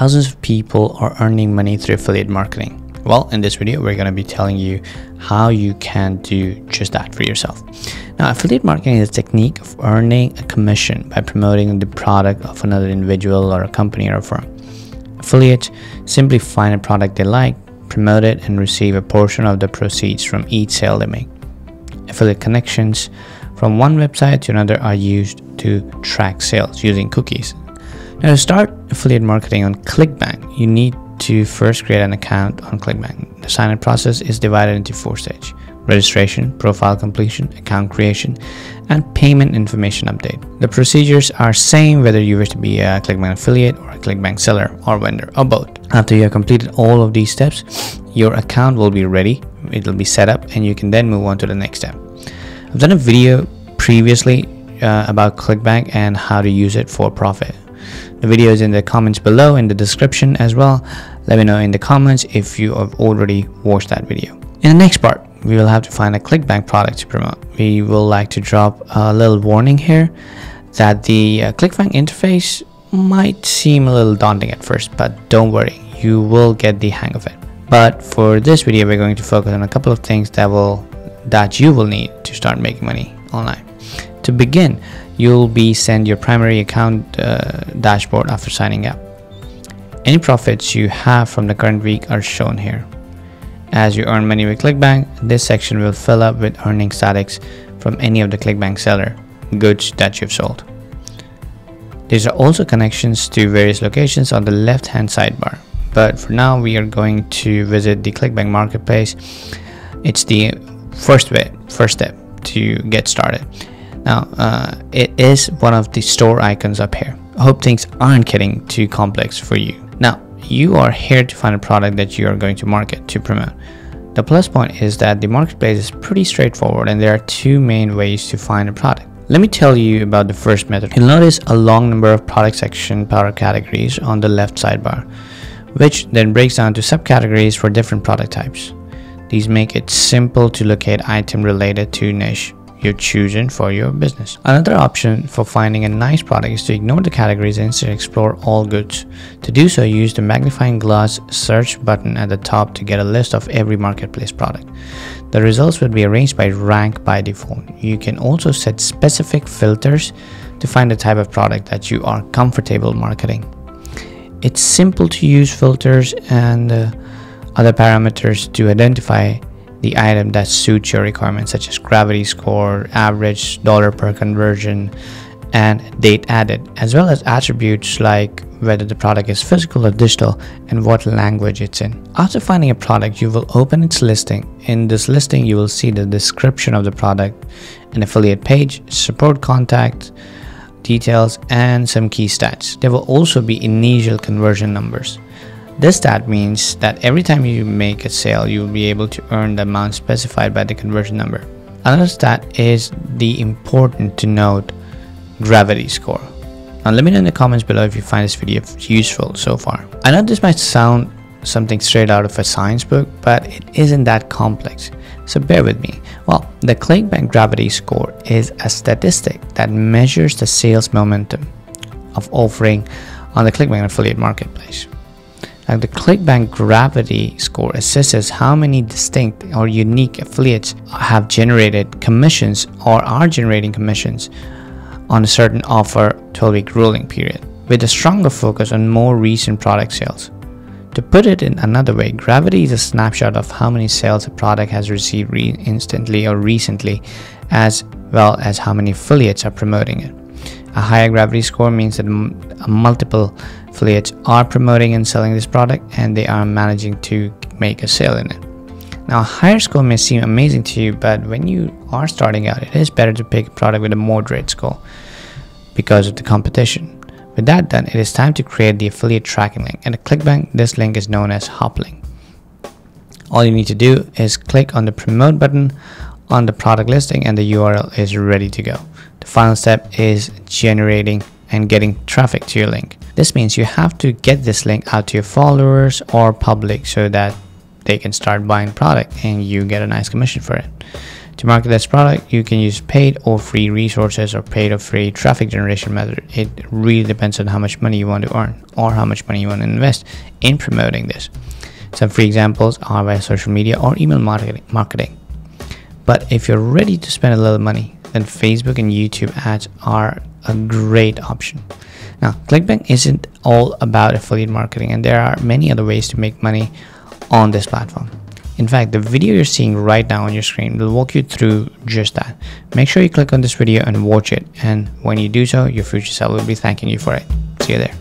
thousands of people are earning money through affiliate marketing. Well, in this video, we're going to be telling you how you can do just that for yourself. Now, affiliate marketing is a technique of earning a commission by promoting the product of another individual or a company or a firm. Affiliates simply find a product they like, promote it, and receive a portion of the proceeds from each sale they make. Affiliate connections from one website to another are used to track sales using cookies. Now, to start affiliate marketing on ClickBank, you need to first create an account on ClickBank. The sign up process is divided into four stages registration, profile completion, account creation, and payment information update. The procedures are same whether you wish to be a ClickBank affiliate or a ClickBank seller or vendor or both. After you have completed all of these steps, your account will be ready, it'll be set up and you can then move on to the next step. I've done a video previously uh, about ClickBank and how to use it for profit. The video is in the comments below in the description as well. Let me know in the comments if you have already watched that video. In the next part, we will have to find a ClickBank product to promote. We will like to drop a little warning here that the uh, ClickBank interface might seem a little daunting at first, but don't worry, you will get the hang of it. But for this video, we're going to focus on a couple of things that will that you will need to start making money online. To begin, you'll be sent your primary account uh, dashboard after signing up. Any profits you have from the current week are shown here. As you earn money with ClickBank, this section will fill up with earning statics from any of the ClickBank seller goods that you've sold. These are also connections to various locations on the left hand sidebar. But for now, we are going to visit the ClickBank marketplace. It's the first way, first step to get started. Now, uh, it is one of the store icons up here. I hope things aren't getting too complex for you. Now, you are here to find a product that you are going to market to promote. The plus point is that the marketplace is pretty straightforward and there are two main ways to find a product. Let me tell you about the first method. You'll notice a long number of product section power categories on the left sidebar, which then breaks down to subcategories for different product types. These make it simple to locate item related to niche you're choosing for your business. Another option for finding a nice product is to ignore the categories and instead explore all goods. To do so, use the magnifying glass search button at the top to get a list of every marketplace product. The results will be arranged by rank by default. You can also set specific filters to find the type of product that you are comfortable marketing. It's simple to use filters and uh, other parameters to identify the item that suits your requirements such as gravity score, average dollar per conversion, and date added, as well as attributes like whether the product is physical or digital and what language it's in. After finding a product, you will open its listing. In this listing, you will see the description of the product, an affiliate page, support contact, details, and some key stats. There will also be initial conversion numbers. This stat means that every time you make a sale, you will be able to earn the amount specified by the conversion number. Another stat is the important to note gravity score. Now let me know in the comments below if you find this video useful so far. I know this might sound something straight out of a science book, but it isn't that complex. So bear with me. Well, the ClickBank gravity score is a statistic that measures the sales momentum of offering on the ClickBank affiliate marketplace. Like the ClickBank Gravity score assesses how many distinct or unique affiliates have generated commissions or are generating commissions on a certain offer 12 week rolling period, with a stronger focus on more recent product sales. To put it in another way, Gravity is a snapshot of how many sales a product has received instantly or recently, as well as how many affiliates are promoting it. A higher gravity score means that multiple affiliates are promoting and selling this product and they are managing to make a sale in it. Now, a higher score may seem amazing to you, but when you are starting out, it is better to pick a product with a moderate score because of the competition. With that done, it is time to create the affiliate tracking link. And at ClickBank, this link is known as Hoplink. All you need to do is click on the promote button on the product listing and the URL is ready to go. The final step is generating and getting traffic to your link. This means you have to get this link out to your followers or public so that they can start buying product and you get a nice commission for it. To market this product, you can use paid or free resources or paid or free traffic generation method. It really depends on how much money you want to earn or how much money you want to invest in promoting this. Some free examples are via social media or email marketing. But if you're ready to spend a little money, then Facebook and YouTube ads are a great option. Now, ClickBank isn't all about affiliate marketing, and there are many other ways to make money on this platform. In fact, the video you're seeing right now on your screen will walk you through just that. Make sure you click on this video and watch it, and when you do so, your future self will be thanking you for it. See you there.